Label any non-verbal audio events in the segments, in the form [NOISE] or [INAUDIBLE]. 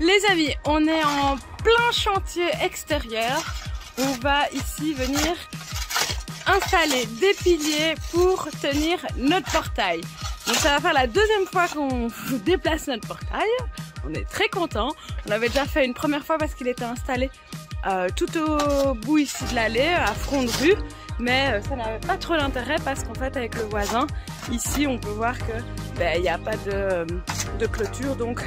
Les amis, on est en plein chantier extérieur. On va ici venir installer des piliers pour tenir notre portail. Donc ça va faire la deuxième fois qu'on déplace notre portail. On est très content. On avait déjà fait une première fois parce qu'il était installé euh, tout au bout ici de l'allée, à front de rue. Mais euh, ça n'avait pas trop d'intérêt parce qu'en fait avec le voisin, ici on peut voir que ben, il n'y a pas de, de clôture. Donc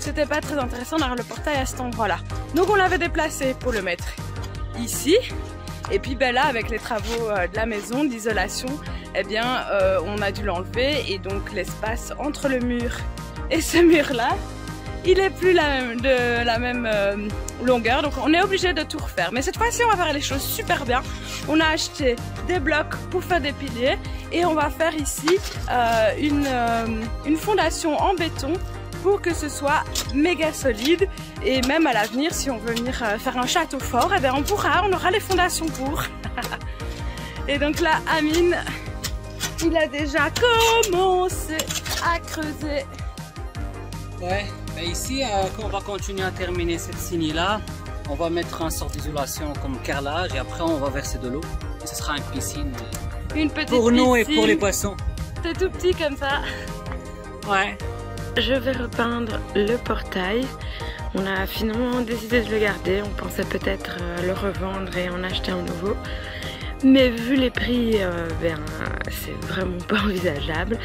c'était pas très intéressant d'avoir le portail à cet endroit-là. Donc on l'avait déplacé pour le mettre ici. Et puis ben là, avec les travaux euh, de la maison, d'isolation, eh bien, euh, on a dû l'enlever et donc l'espace entre le mur [LAUGHS] et ce mur-là, il est plus de la même euh, longueur. Donc on est obligé de tout refaire. Mais cette fois-ci, on va faire les choses super bien. On a acheté des blocs pour faire des piliers et on va faire ici une, une fondation en béton pour que ce soit méga solide. Et même à l'avenir si on veut venir faire un château fort eh bien on pourra, on aura les fondations pour. [LAUGHS] Et donc là Amine il a déjà commencé à creuser. Ouais ici euh, on va continuer à terminer cette signe là on va mettre un sort d'isolation comme carrelage et après on va verser de l'eau. Et ce sera une piscine une petite pour nous et pour les poissons. C'est tout petit comme ça. Ouais je vais repeindre le portail. On a finalement décidé de le garder. On pensait peut-être euh, le revendre et en acheter un nouveau. Mais vu les prix, euh, ben, c'est vraiment [LAUGHS] pas envisageable.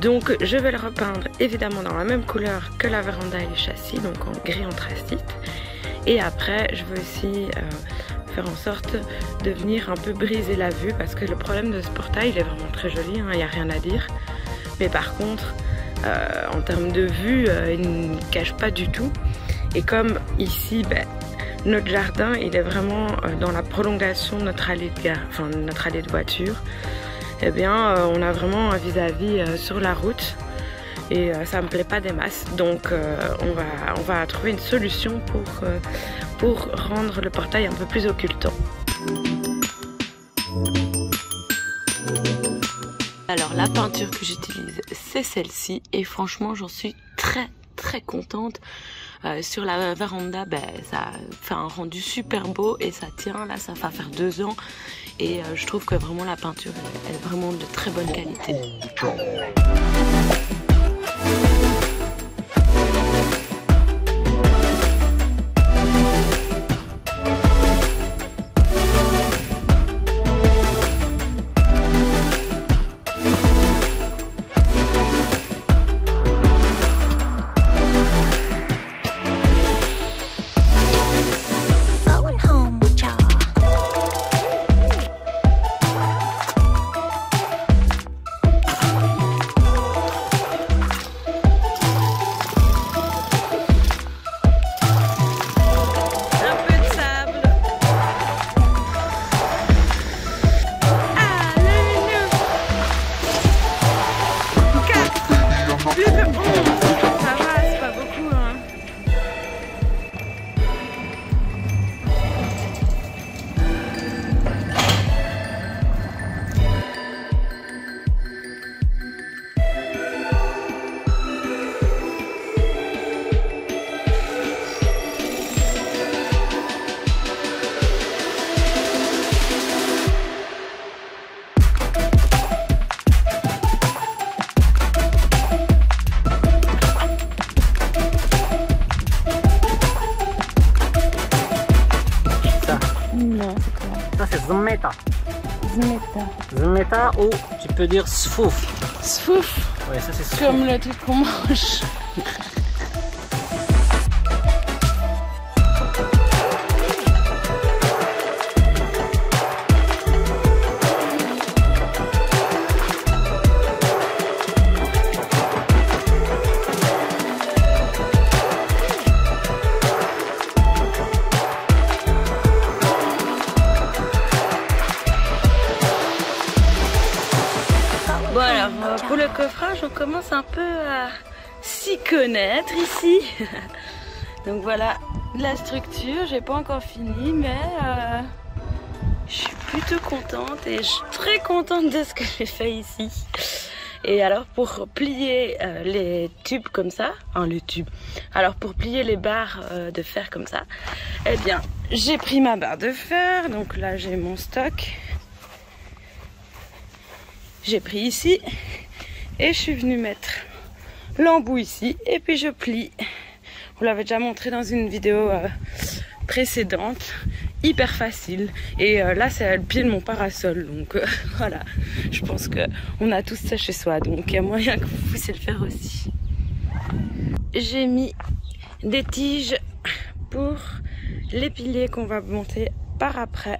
Donc je vais le repeindre évidemment dans la même couleur que la véranda et les châssis, donc en gris anthracite. Et après, je veux aussi euh, faire en sorte de venir un peu briser la vue parce que le problème de ce portail, il est vraiment très joli, il n'y a rien à dire. Mais par contre, en termes de vue, euh, il ne cache pas du tout. Et comme ici, ben, notre jardin, il est vraiment euh, dans la prolongation de notre allée de, enfin, notre allée de voiture, eh bien, on a vraiment un vis-à-vis sur la route. Et ça me plaît pas des masses. Donc, on, va, on va trouver une solution pour, pour rendre le portail un peu plus occultant. La peinture que j'utilise c'est celle-ci et franchement j'en suis très très contente. Euh, sur la véranda, ben, ça fait un rendu super beau et ça tient. Là, ça va faire deux ans et euh, je trouve que vraiment la peinture est vraiment de très bonne qualité. Zmeta. Zmeta. Zmeta ou tu peux dire sfouf. Sfouf Ouais, ça c'est Comme le truc qu'on mange. [LAUGHS] le coffrage, on commence un peu à s'y connaître ici. [LAUGHS] Donc voilà la structure, j'ai pas encore fini, mais euh, je suis plutôt contente et je suis très contente de ce que j'ai fait ici. Et alors pour plier euh, les tubes comme ça, hein, les tubes, alors pour plier les barres euh, de fer comme ça, eh bien j'ai pris ma barre de fer, donc là j'ai mon stock. J'ai pris ici et je suis venue mettre l'embout ici et puis je plie. Vous l'avez déjà montré dans une vidéo euh, précédente. Hyper facile. Et euh, là c'est le pied de mon parasol donc euh, [LAUGHS] voilà. Je pense que on a tous ça chez soi donc il y a moyen que vous puissiez le faire aussi. J'ai mis des tiges pour les piliers qu'on va monter par après.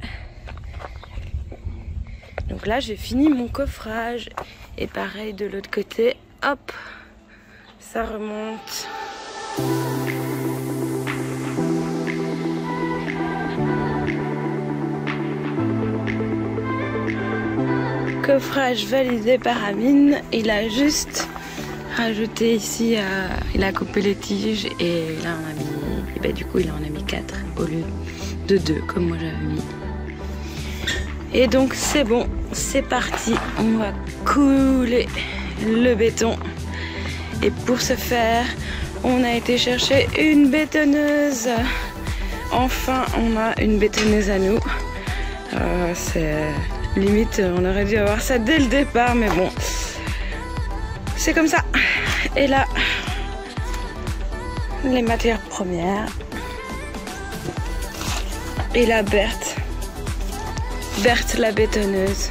Donc là j'ai fini mon coffrage et pareil de l'autre côté hop ça remonte coffrage validé par Amine. Il a juste rajouté ici, euh, il a coupé les tiges et là on a mis, et ben, du coup il en a mis 4 au lieu de 2 comme moi j'avais mis. Et donc c'est bon, c'est parti, on va couler le béton. Et pour ce faire, on a été chercher une bétonneuse. Enfin, on a une bétonneuse à nous. Euh, c'est Limite, on aurait dû avoir ça dès le départ, mais bon. C'est comme ça. Et là, les matières premières. Et la Berthe. Berthe la bétonneuse.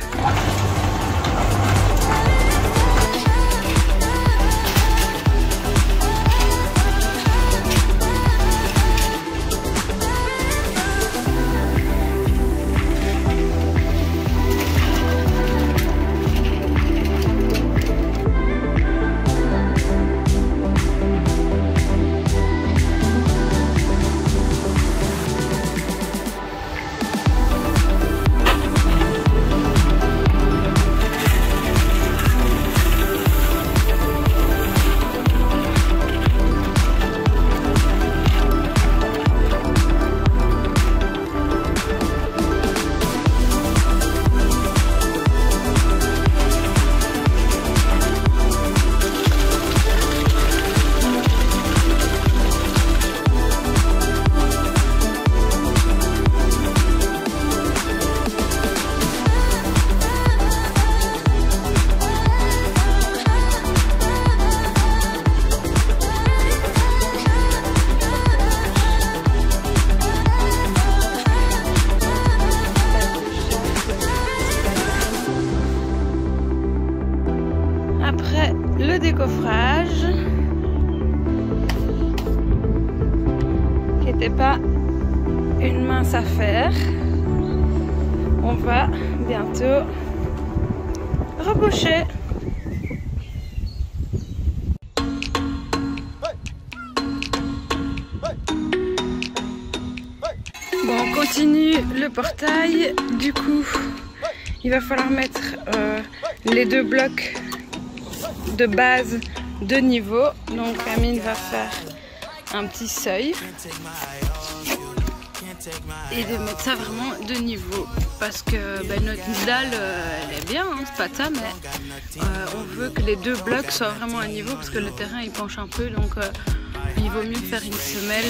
Bon, on continue le portail. Du coup, il va falloir mettre euh, les deux blocs de base de niveau. Donc Amine va faire un petit seuil et de mettre ça vraiment de niveau parce que ben, notre dalle euh, elle est bien, hein, c'est pas ça, mais euh, on veut que les deux blocs soient vraiment à niveau parce que le terrain il penche un peu donc euh, il vaut mieux faire une semelle.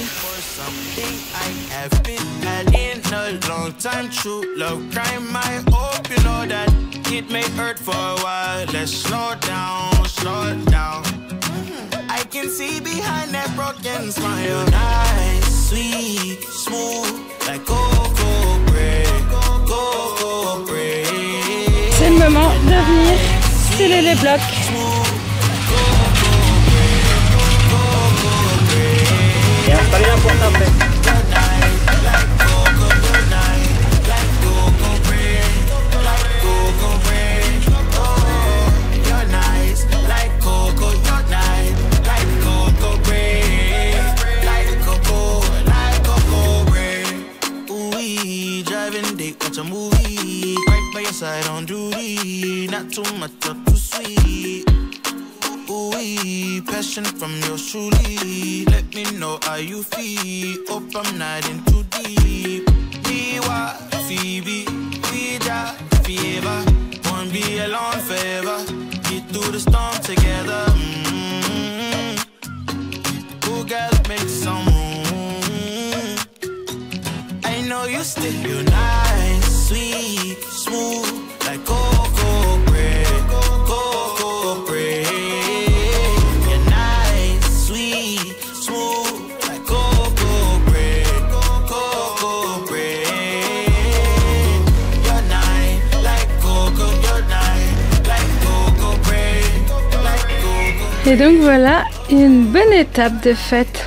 I can see behind that broken smile. Nice, sweet, smooth, like cocoa bread, cocoa bread. C'est le moment de venir sceller les blocs. Not too much or too sweet. Ooh, passion from your truly. Let me know how you feel. Hope I'm not in too deep. Miwa, Phoebe, Fija, Fever. Won't be alone forever. Get through the storm together. Mm-hmm. Ooh, girl, make some room. I know you still you're nice, sweet, smooth, Et donc voilà une bonne étape de fête.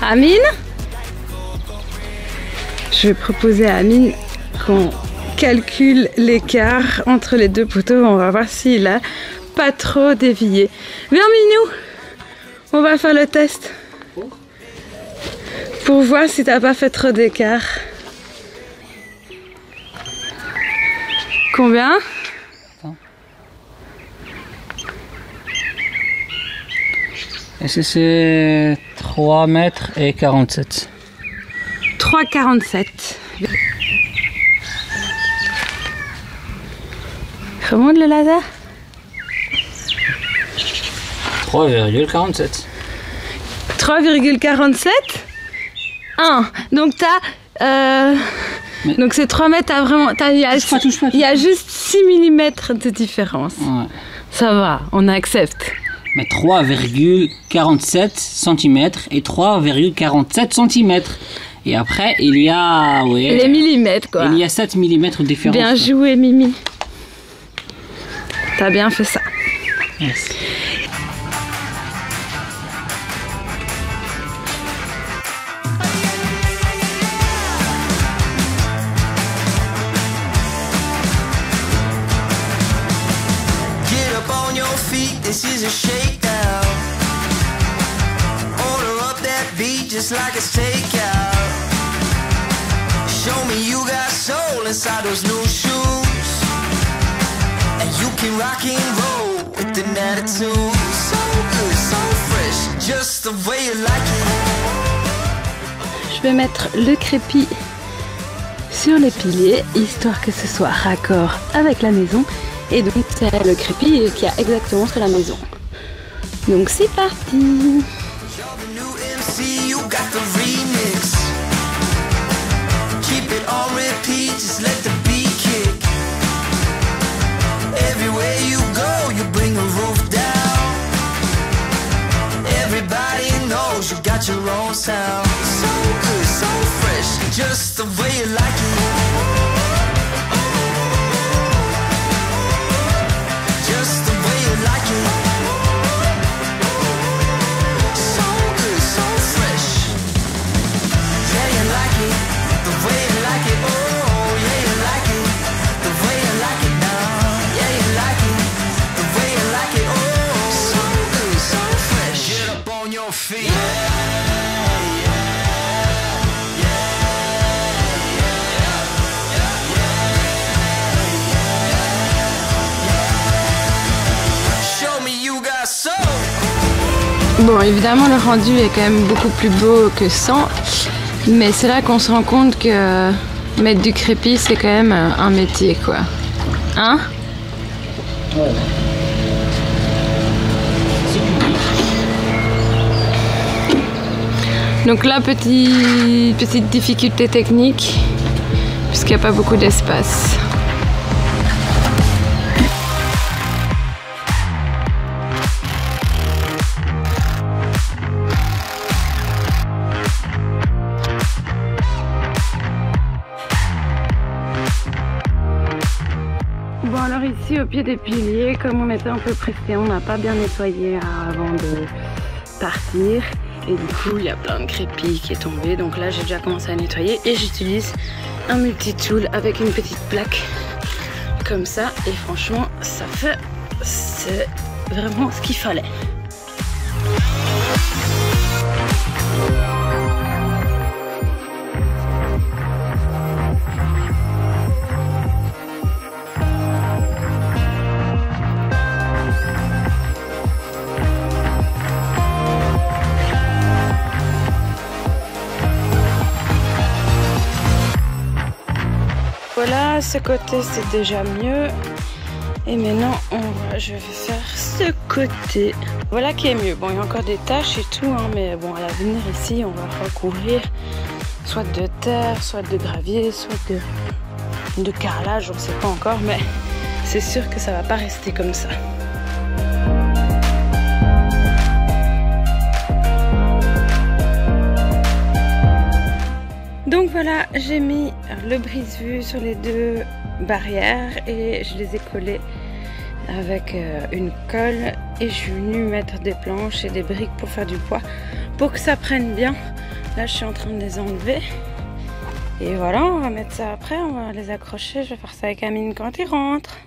Amine? Je vais proposer à Amine qu'on calcule l'écart entre les deux poteaux. On va voir s'il a pas trop dévié. Viens Minou On va faire le test. Pour voir si t'as pas fait trop d'écart. Combien? Ici c'est 3 mètres et 47. 3,47. Remonte le laser 3,47. 3,47 1. Donc t'as... euh, Mais- Donc c'est 3 mètres, t'as vraiment... Il y, a- y juste 6 mm de différence. Ouais. Ça va, on accepte. Mais 3,47 cm et 3,47 cm. Et après, il y a. ouais, Les millimètres quoi. il y a 7 mm de différence. Bien joué Mimi. T'as bien fait ça. Yes. Je vais mettre le crépi sur les piliers, histoire que ce soit raccord avec la maison. Et donc c'est le crépi qui a exactement sur la maison. Donc c'est parti your own sound. So good, so fresh, just the way you like it. Bon, évidemment, le rendu est quand même beaucoup plus beau que sans. Mais c'est là qu'on se rend compte que mettre du crépi, c'est quand même euh, un métier, quoi. Hein? Donc là, petit, petite difficulté technique, puisqu'il n'y a pas beaucoup d'espace. Bon alors ici au pied des piliers, comme on était un peu pressé, on n'a pas bien nettoyé avant de partir. Du coup il y a plein de crépi qui est tombé. Donc là j'ai déjà commencé à nettoyer et j'utilise un multi-tool avec une petite plaque comme ça. Et franchement ça fait vraiment ce qu'il fallait. Ce côté c'est déjà mieux. Et maintenant, on va, je vais faire ce côté. Voilà qui est mieux. Bon, il y a encore des taches et tout, hein, mais bon, à l'avenir ici, on va recouvrir soit de terre, soit de gravier, soit de, de carrelage, on ne sait pas encore, mais c'est sûr que ça va pas rester comme ça. Voilà, j'ai mis le brise-vue sur les deux barrières et je les ai collées avec euh, une colle et je suis venue mettre des planches et des briques pour faire du poids pour que ça prenne bien. Là, je suis en train de les enlever. Et voilà, on va mettre ça après, on va les accrocher. Je vais faire ça avec Amine quand il rentre.